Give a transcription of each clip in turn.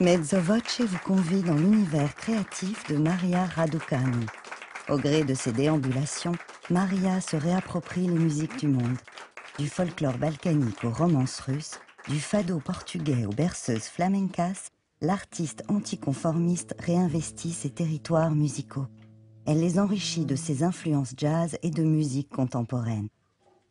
Mezzo Voce vous convie dans l'univers créatif de Maria Raducanu. Au gré de ses déambulations, Maria se réapproprie les musiques du monde. Du folklore balkanique aux romances russes, du fado portugais aux berceuses flamencas, l'artiste anticonformiste réinvestit ses territoires musicaux. Elle les enrichit de ses influences jazz et de musique contemporaine.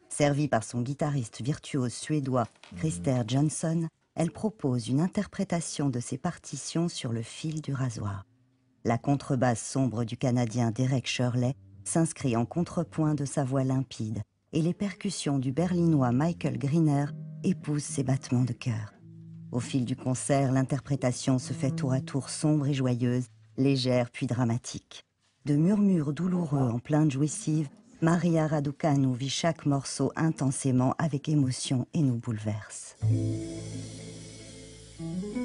Servie par son guitariste virtuose suédois Christer Johnson, elle propose une interprétation de ses partitions sur le fil du rasoir. La contrebasse sombre du Canadien Derek Shirley s'inscrit en contrepoint de sa voix limpide et les percussions du Berlinois Michael Griner épousent ses battements de cœur. Au fil du concert, l'interprétation se fait tour à tour sombre et joyeuse, légère puis dramatique. De murmures douloureux en plainte jouissive, Maria Raducanu vit chaque morceau intensément avec émotion et nous bouleverse. Mm-hmm.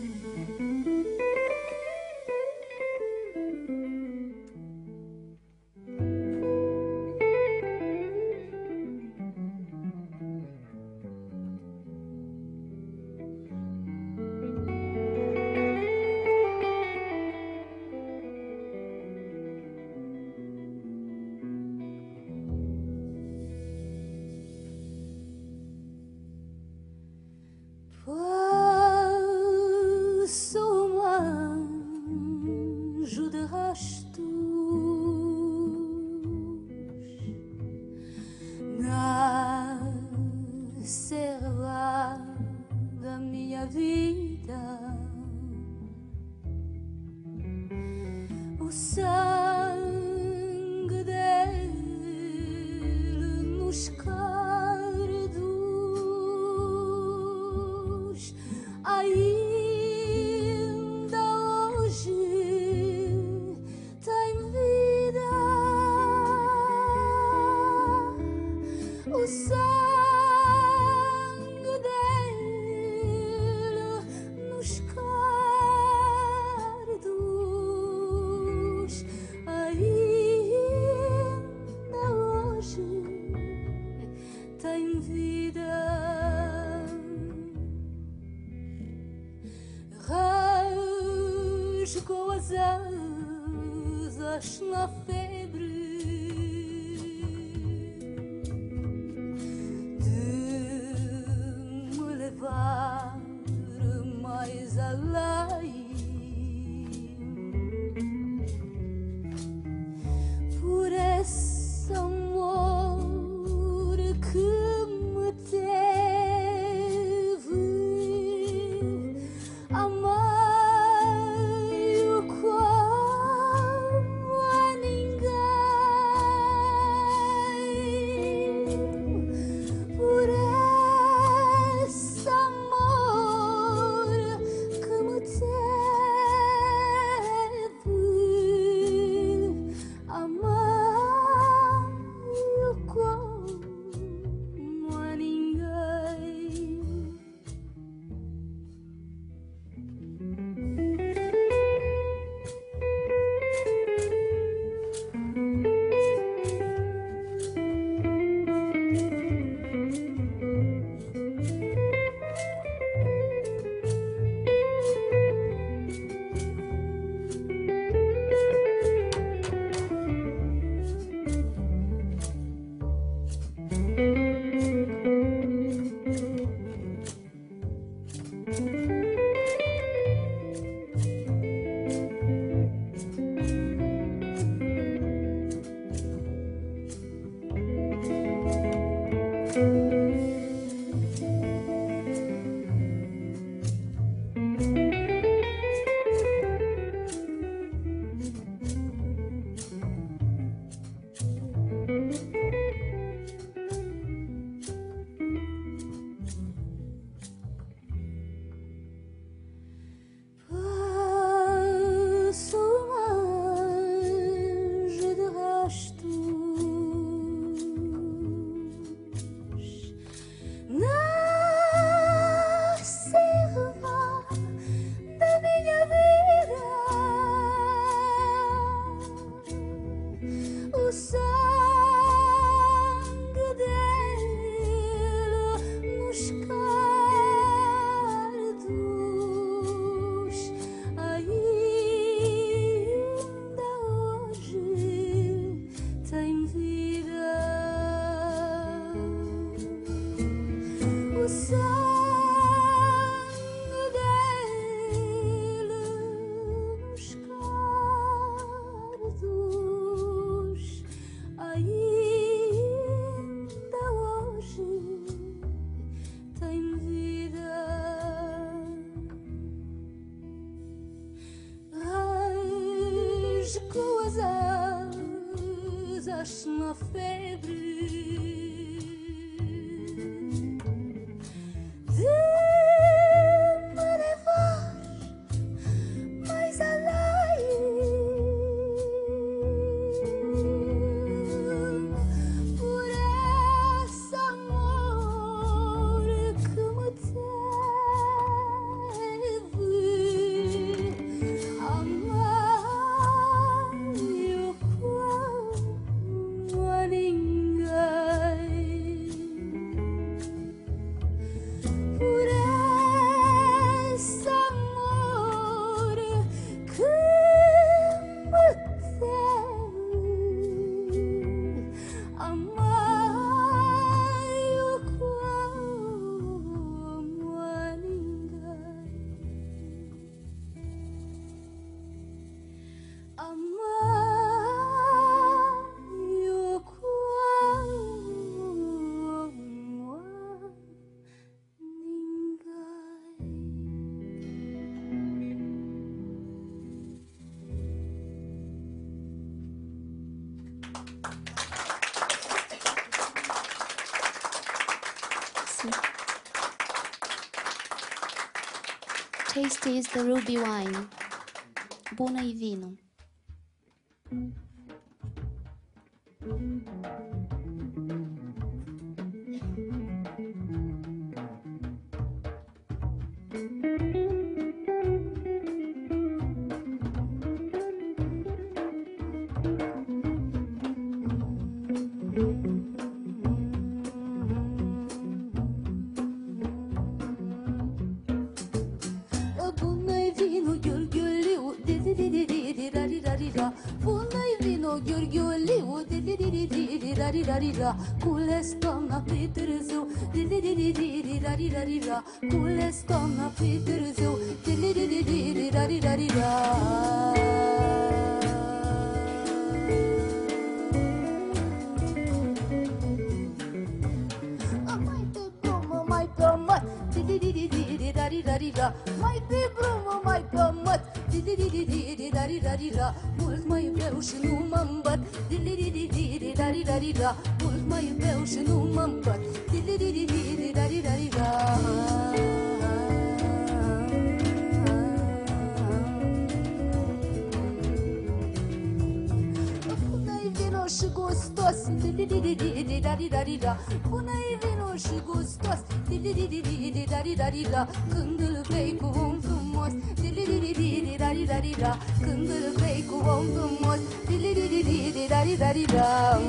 Już koło zasz na fejs Este este ruby wine. Bună-i vinul. la Cules toamna pe târziu Di-di-di-di-di-di-la-di-la-di-la Cules toamna pe târziu Di-di-di-di-di-di-la-di-la-di-la Mai pe brumă, mai pe măt Di-di-di-di-di-di-la-di-la-di-la Mai pe brumă, mai pe măt Di-di-di-di-di-di-la-di-la-di-la Mult mai vreau și nu da Mult mă iubeau și nu mă împăt Bună-i vino și gustos. Bună-i vino și gustos. Când îl vei cu un frumos Când îl vei cu un frumos Di-di-di-di-di-di-da-di-da-di-da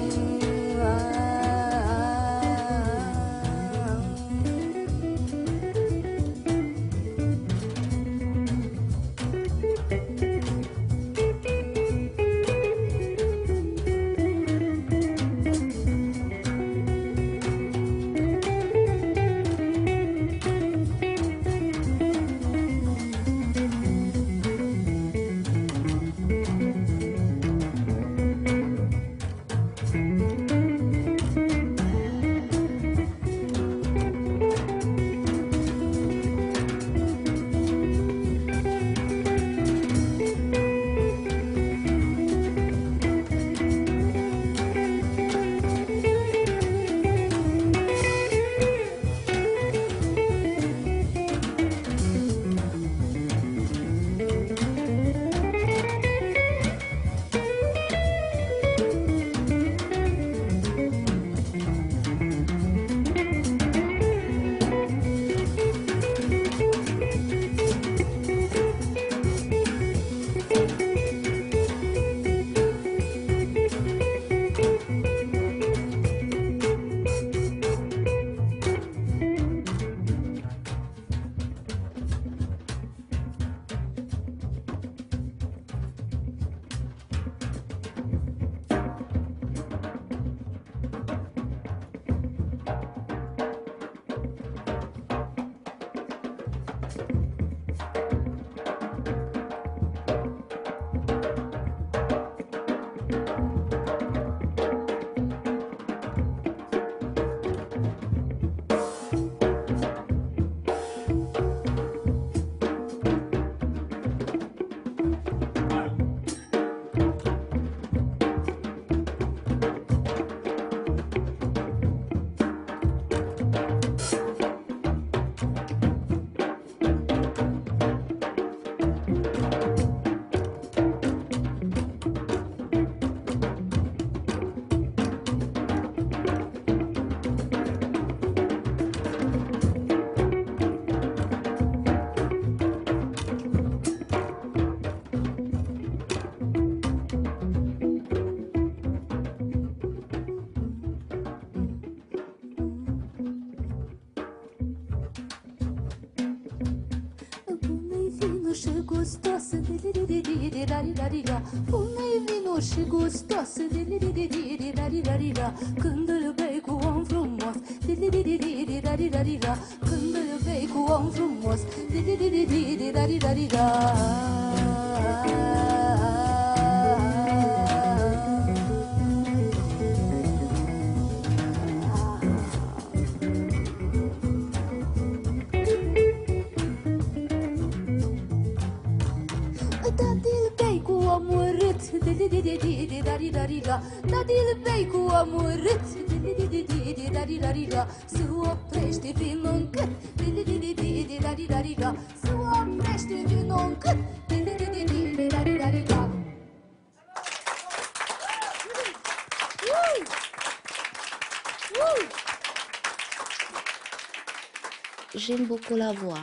J'aime beaucoup la voix.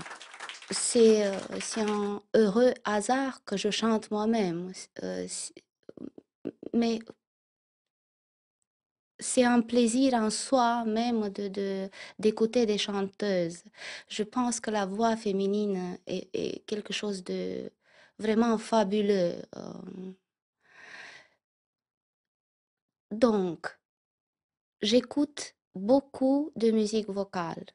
C'est un heureux hasard que je chante moi-même. mais c'est un plaisir en soi même de, d'écouter des chanteuses. Je pense que la voix féminine est, quelque chose de vraiment fabuleux. Euh. Donc, j'écoute beaucoup de musique vocale.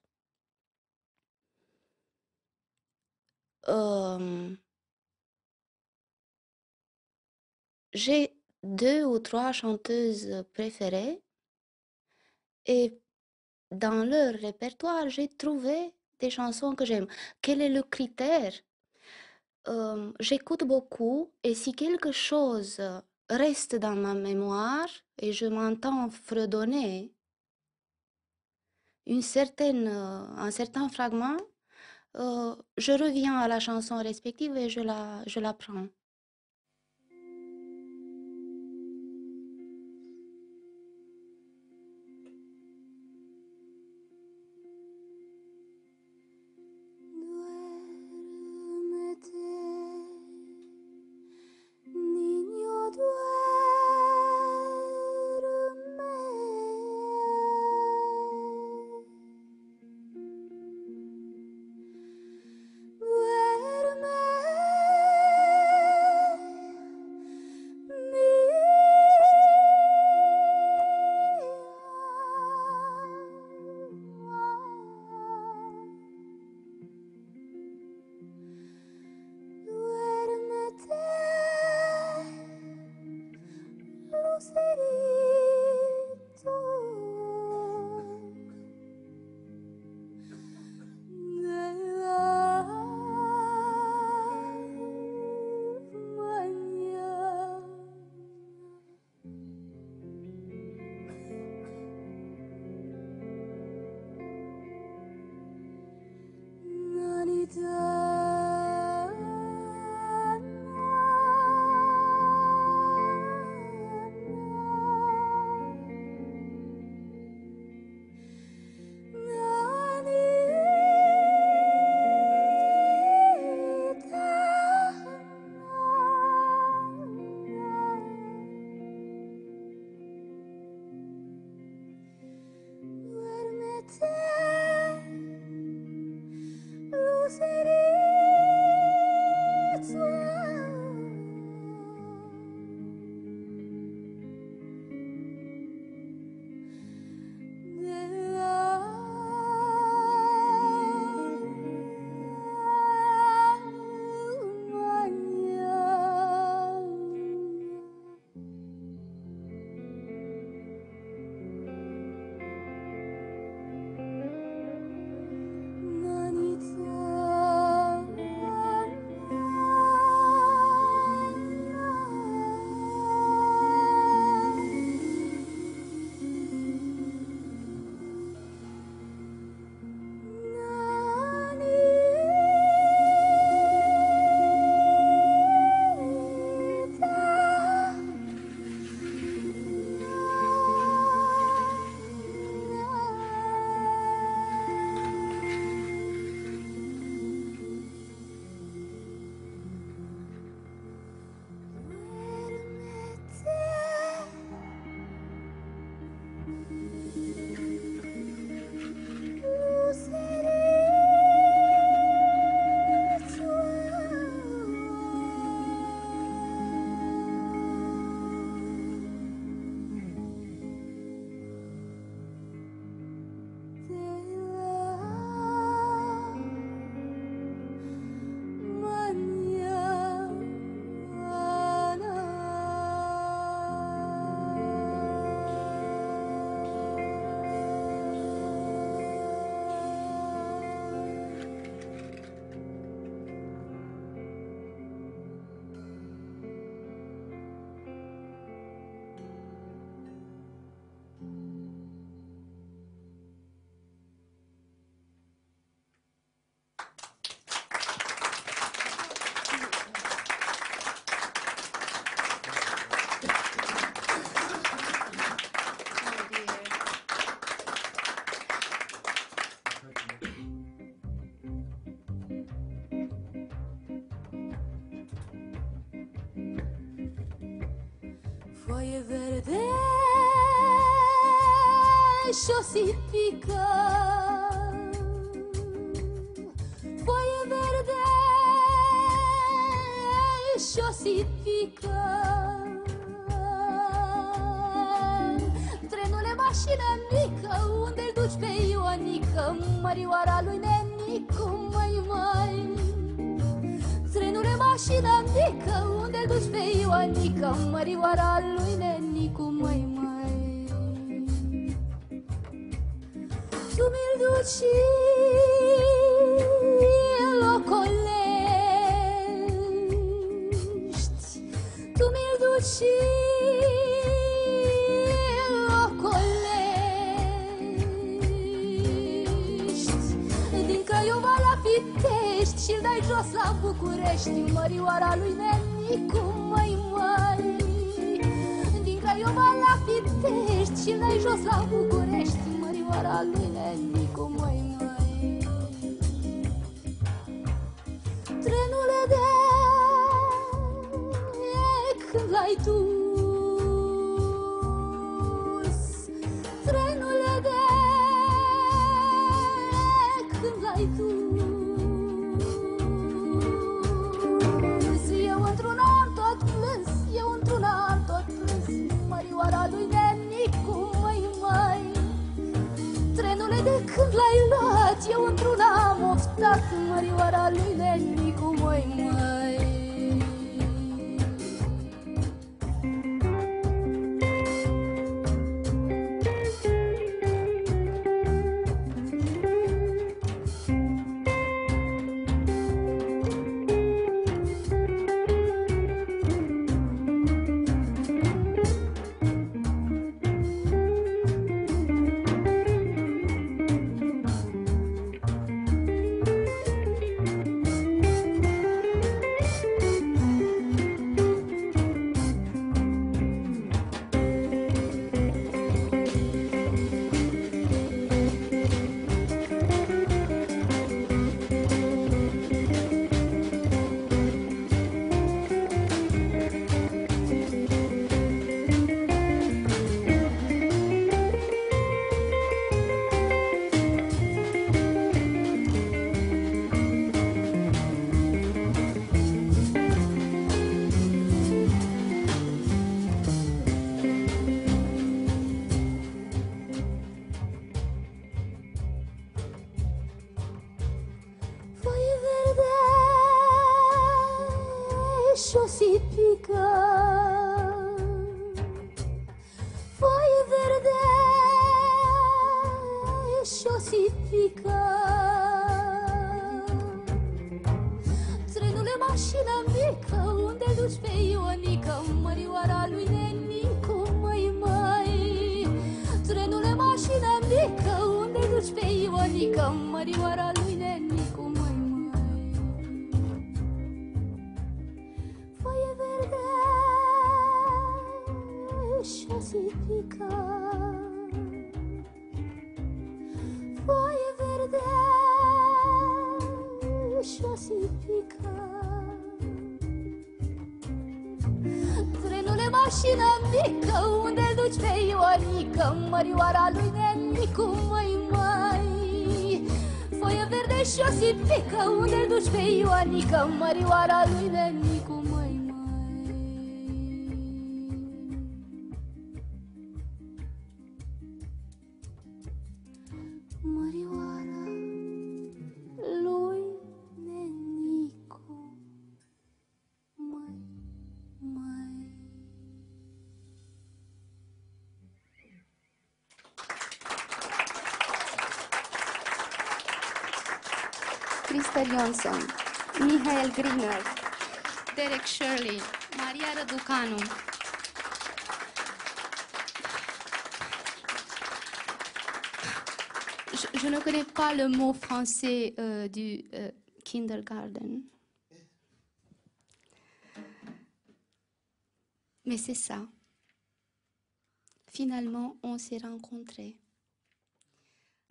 J'ai deux ou trois chanteuses préférées et dans leur répertoire, j'ai trouvé des chansons que j'aime. Quel est le critère? J'écoute beaucoup et si quelque chose reste dans ma mémoire et je m'entends fredonner une certaine, un certain fragment, je reviens à la chanson respective et je la, je la prends. Foaie verde și o sipică. Foaie verde și o sipică. Trenule, mașină mică, unde-l duci pe Ioanică? Mărioara lui Nenicu, mai mai Trenule, mașină mică, albăș pe Ioanică, mărioara lui ne Eu într-un am oftat Mărioara lui Nenicu, mai mai și o sipică Trenule, mașină mică, unde duci pe Ioanică? Mărioara lui Nenicu, mai mai Trenule, mașină mică, unde duci pe Ioanică? Mărioara lui Nenicu, mai mai Foaie verde și mașină mică, unde duci pe Ioanică? Mărioara lui Nenicu, mai mai Foaie verde și o sipică, unde duci pe Ioanică? Mărioara lui Nenicu, Derek Shirley, Maria Răducanu. Je, je ne connais pas le mot français euh, du euh, kindergarten. Mais c'est ça. Finalement, on s'est rencontrés.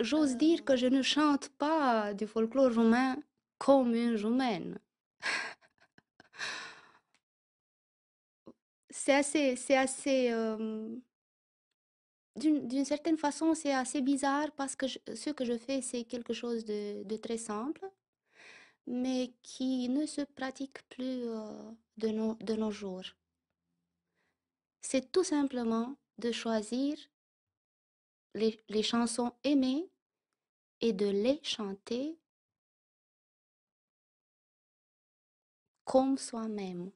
J'ose dire que je ne chante pas du folklore roumain comme une roumaine. C'est assez, d'une certaine façon, c'est assez bizarre parce que ce que je fais, c'est quelque chose de, très simple, mais qui ne se pratique plus de nos, de nos jours. C'est tout simplement de choisir les, les chansons aimées et de les chanter comme soi-même.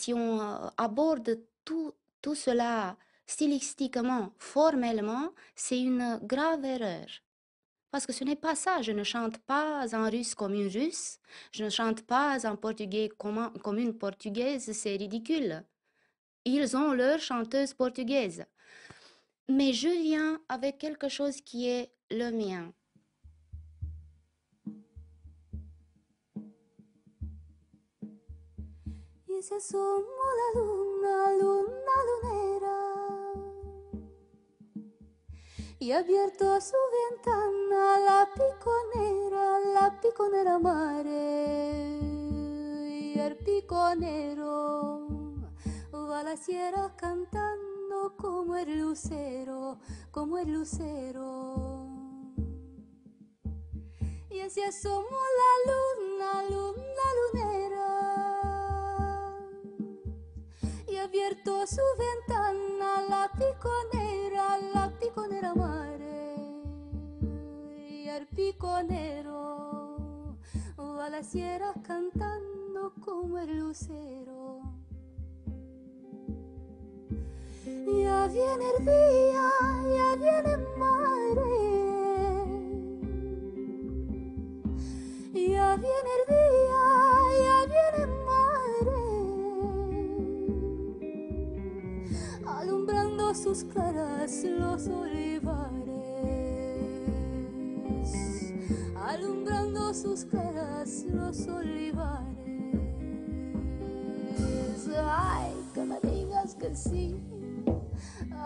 Si on euh, aborde tout, tout cela stylistiquement, formellement, c'est une grave erreur. Parce que ce n'est pas ça. Je ne chante pas en russe comme une russe. Je ne chante pas en portugais comme, comme une portugaise. C'est ridicule. Ils ont leur chanteuse portugaise. Mais je viens avec quelque chose qui est le mien. Y se asomó la luna, luna lunera, y abierto su ventana la piconera, la piconera mare, y el piconero va a la sierra cantando como el lucero, como el lucero. Y se asomó la luna, luna lunera. Abierto su ventana la piconera, la piconera mare. Y el piconero va a la sierra cantando como el lucero. Ya viene el día, ya viene mare. Ya viene el día, sus caras los olivares, alumbrando sus caras los olivares. Ay, que me digas que sí,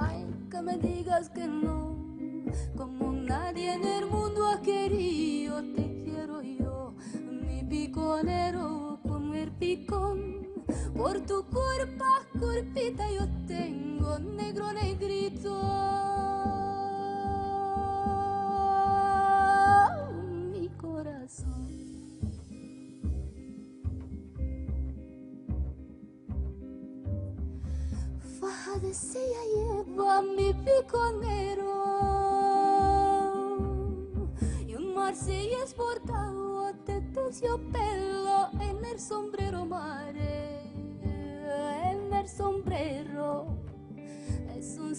ay, que me digas que no, como nadie en el mundo ha querido, te quiero yo, mi piconero con el picón, por tu cuerpo, cuerpita yo tengo negro negrito. Mi corazón. faja de sella lleva mi piconero y un marsellés bordado de terciopelo en el sombrero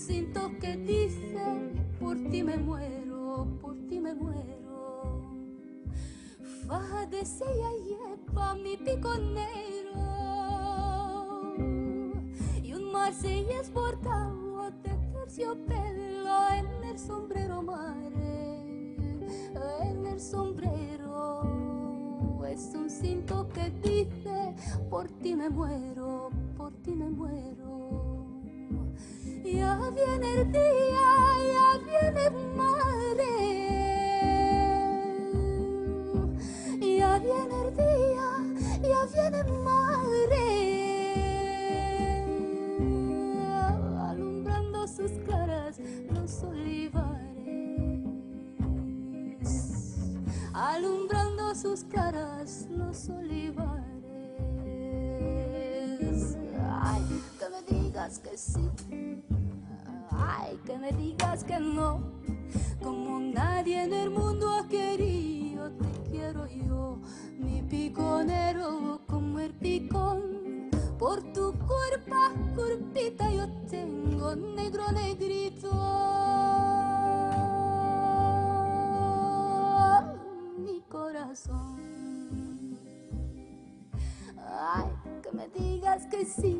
es un cinto que dice por ti me muero por ti me muero faja de sella lleva mi piconero y un marsellés bordado de terciopelo en el sombrero mare, en el sombrero. Es un cinto que dice por ti me muero, por ti me muero. Ya viene el día, ya viene madre. Ya viene el día, ya viene madre. Alumbrando sus caras los olivares. Alumbrando sus caras los olivares. Ay, que me digas que sí. Ay, que me digas que no. Como nadie en el mundo ha querido, te quiero yo. Mi piconero como el picón. Por tu cuerpo, curpita yo tengo negro negrito. Mi corazón. Ay, que me digas que sí,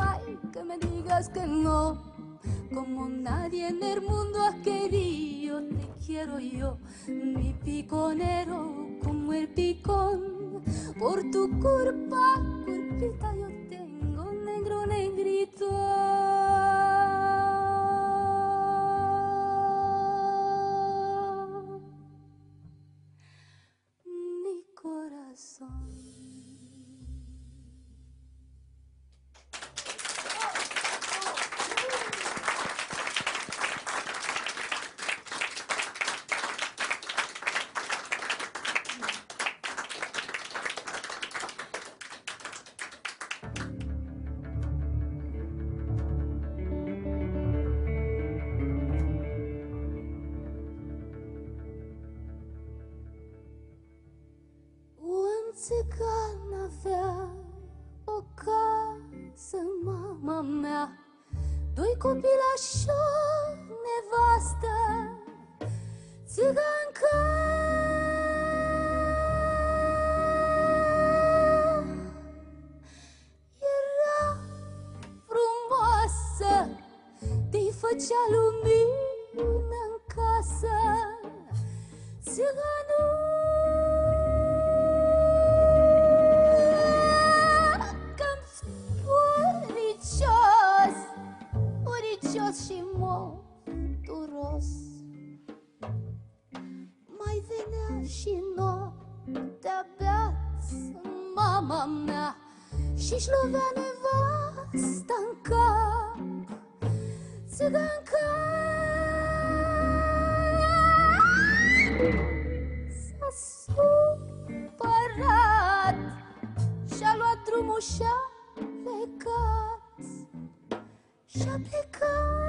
ay, que me digas que no. Como nadie en el mundo ha querido, te quiero yo, mi piconero como el picón. Por tu culpa, culpita yo tengo negro negrito. mama mea Și-și lovea nevasta în cap. Țiganca S-a supărat Și-a luat drumul și-a plecat. Și-a plecat.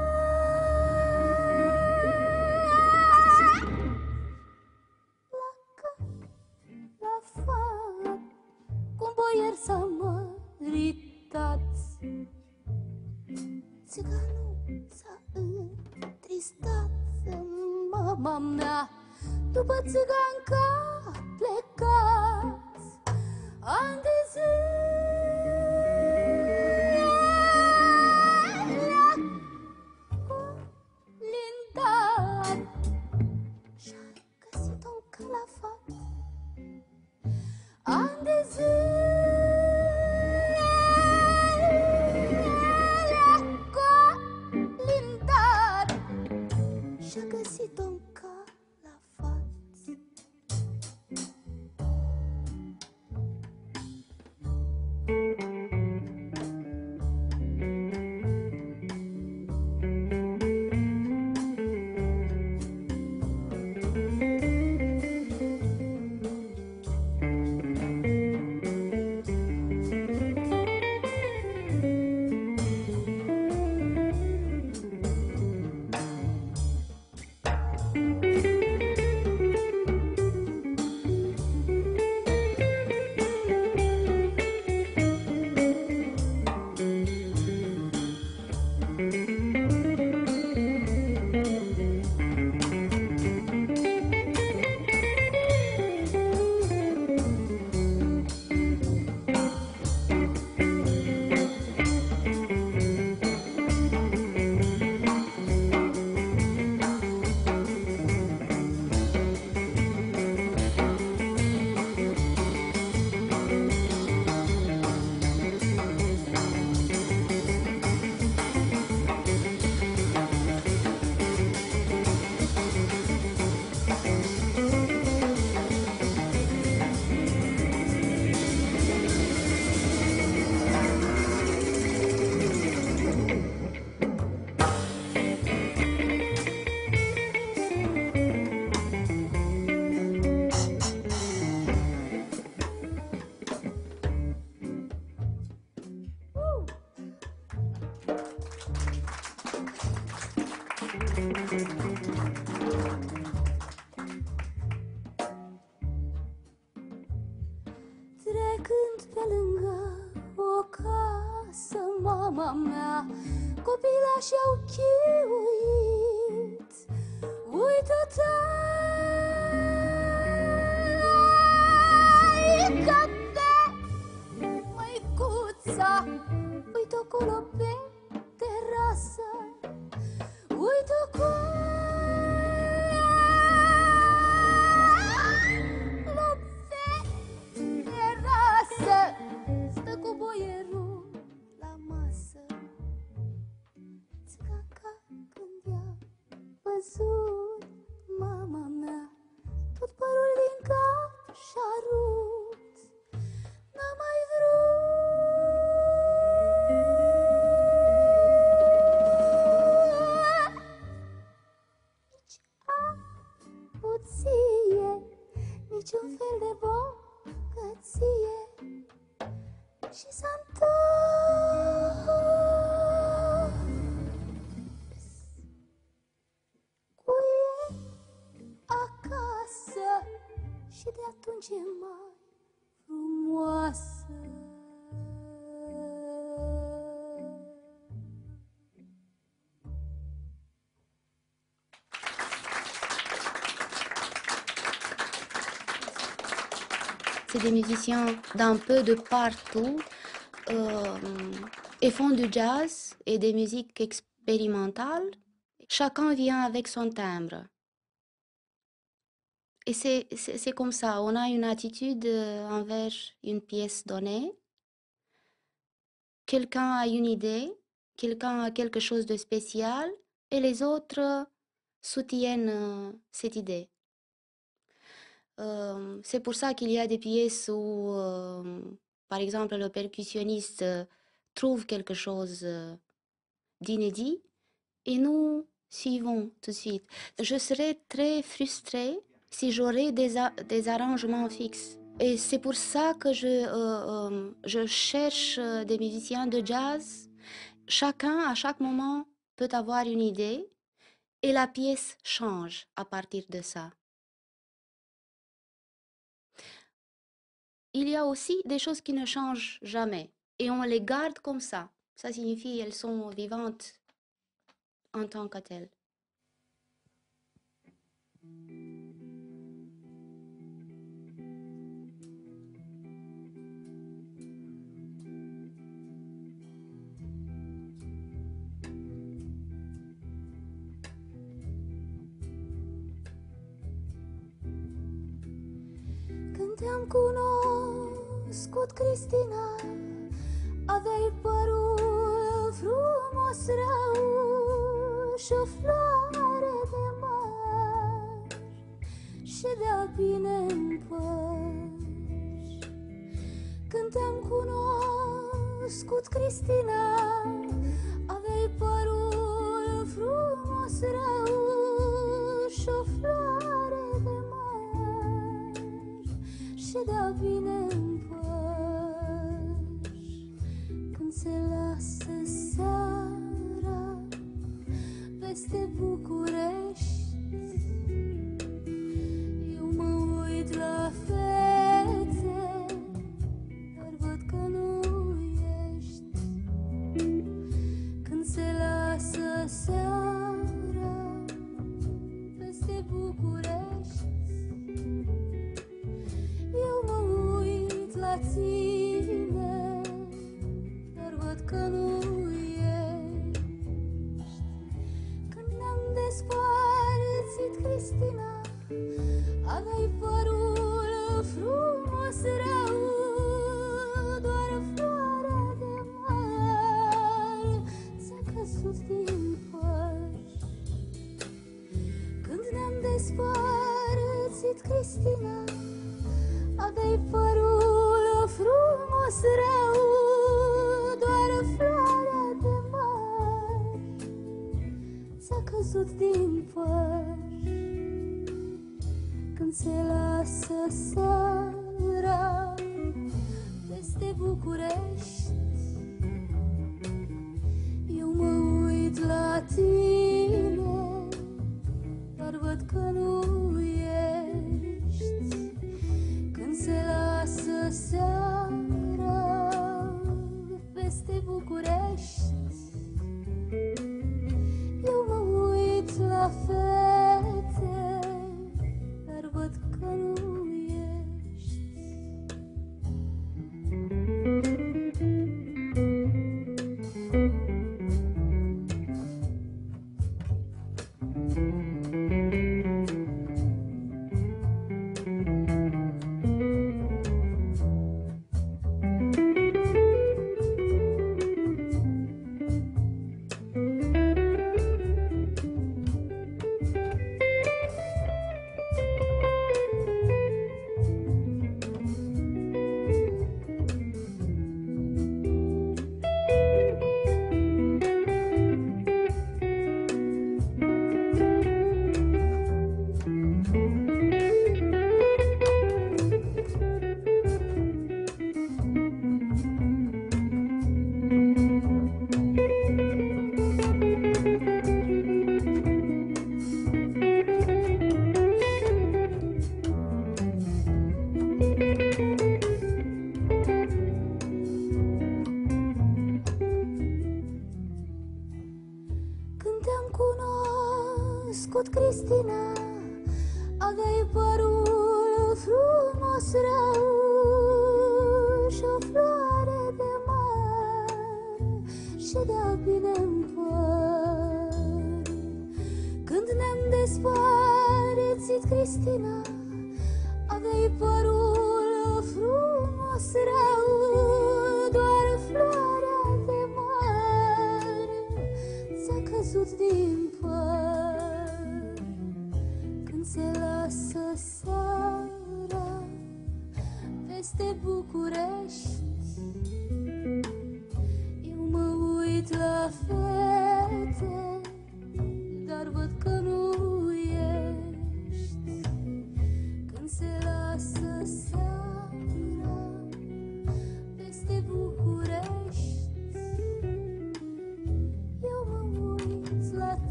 さいところ des musiciens d'un peu de partout euh, et font du jazz et des musiques expérimentales. Chacun vient avec son timbre. Et c'est comme ça, on a une attitude euh, envers une pièce donnée. Quelqu'un a une idée, quelqu'un a quelque chose de spécial et les autres soutiennent euh, cette idée. C'est pour ça qu'il y a des pièces où, par exemple, le percussionniste trouve quelque chose d'inédit et nous suivons tout de suite. Je serais très frustrée si j'aurais des, des arrangements fixes. Et c'est pour ça que je, je cherche des musiciens de jazz. Chacun, à chaque moment, peut avoir une idée et la pièce change à partir de ça. Il y a aussi des choses qui ne changent jamais et on les garde comme ça. Ça signifie qu'elles sont vivantes en tant que telles. Cunoscut, Cristina Aveai părul frumos rău Și o floare de măr Și de-a bine în păr Când te-am cunoscut, Cristina Aveai părul frumos rău Și o floare de măr Și de-a bine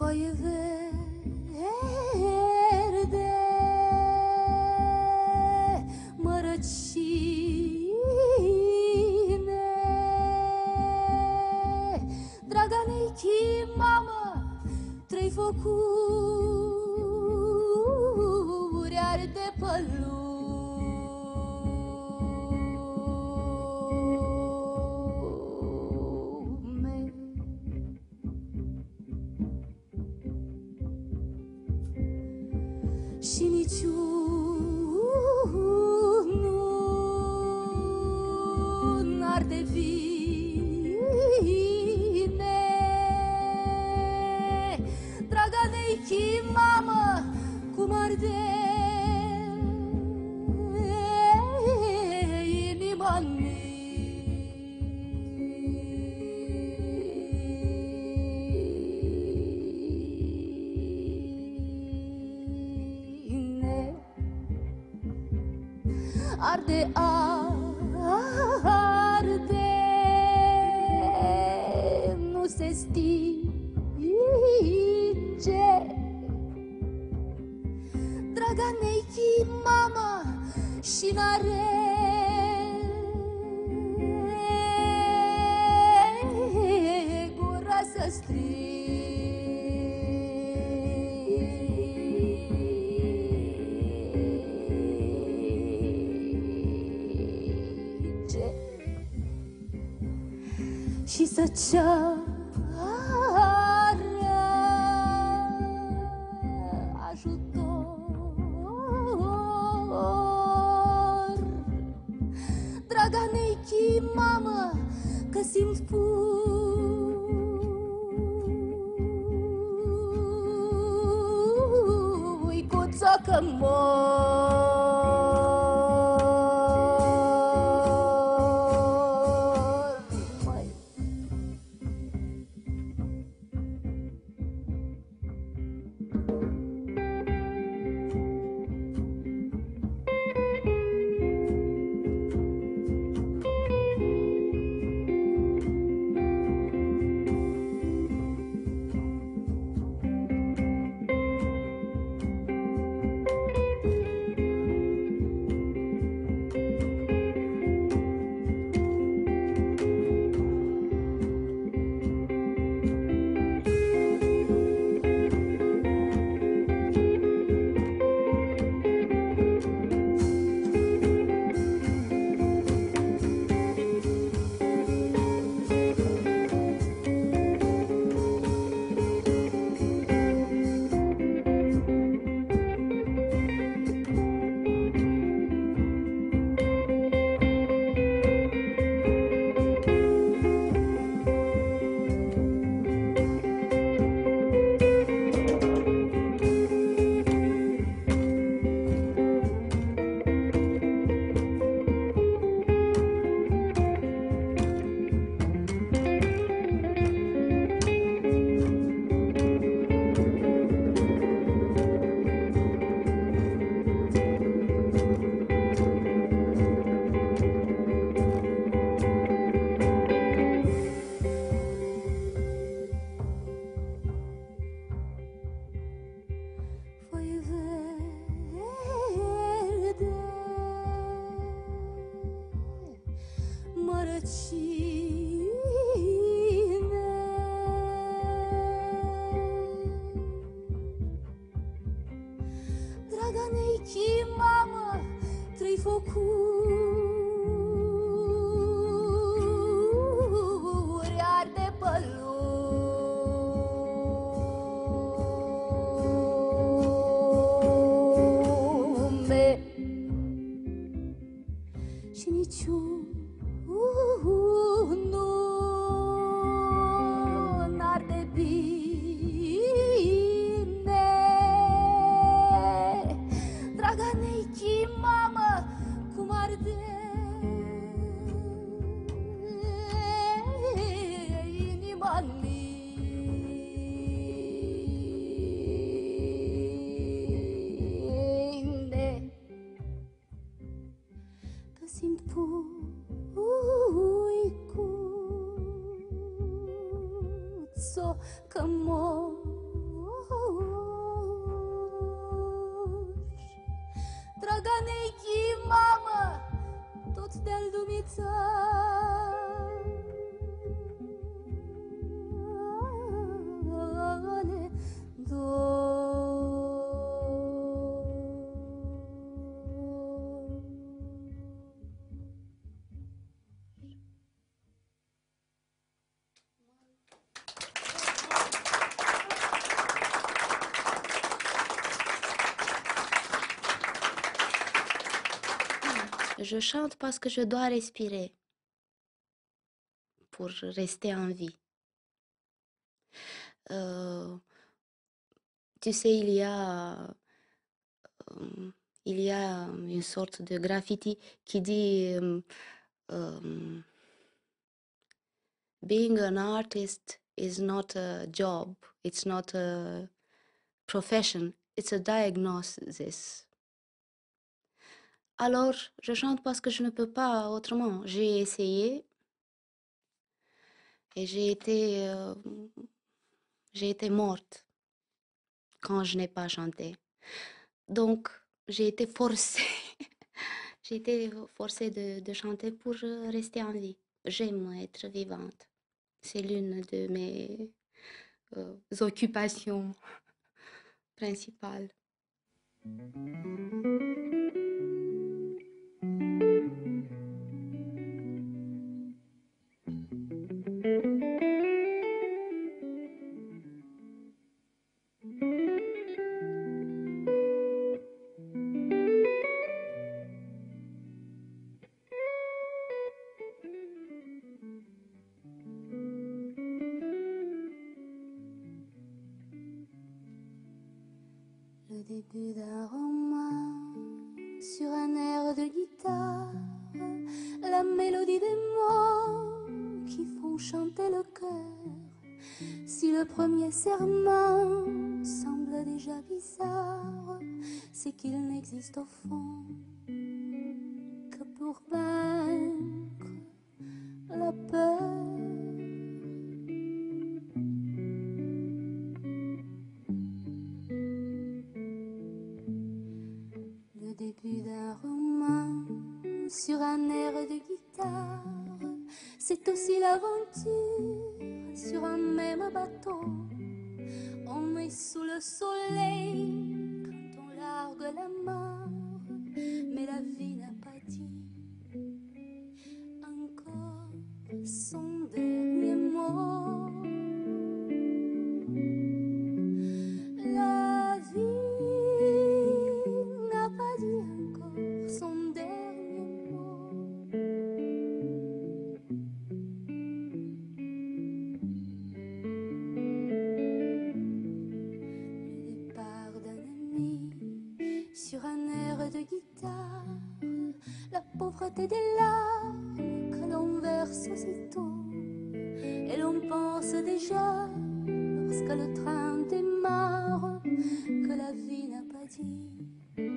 foaie verde. Mărăcine. Draga mea, mamă, trei focuri. 的梦 Găgănei chimamă, tot de-al lumițării. Je chante parce que je dois respirer pour rester en vie. Euh, tu sais, il y a, euh, il y a une sorte de graffiti qui dit euh, Being an artist is not a job, it's not a profession, it's a diagnosis. Alors, je chante parce que je ne peux pas autrement. J'ai essayé et j'ai été, euh, morte quand je n'ai pas chanté. Donc, j'ai été forcée, j'ai forcée de, de chanter pour euh, rester en vie. J'aime être vivante. C'est l'une de mes euh, occupations principales. Serment semble déjà bizarre, c'est qu'il n'existe au fond la pauvreté des larmes que l'on verse aussitôt. Et l'on pense déjà, lorsque le train démarre, que la vie n'a pas dit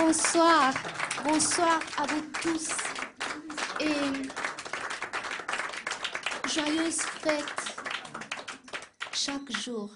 Bonsoir, bonsoir à vous tous et joyeuses fêtes chaque jour.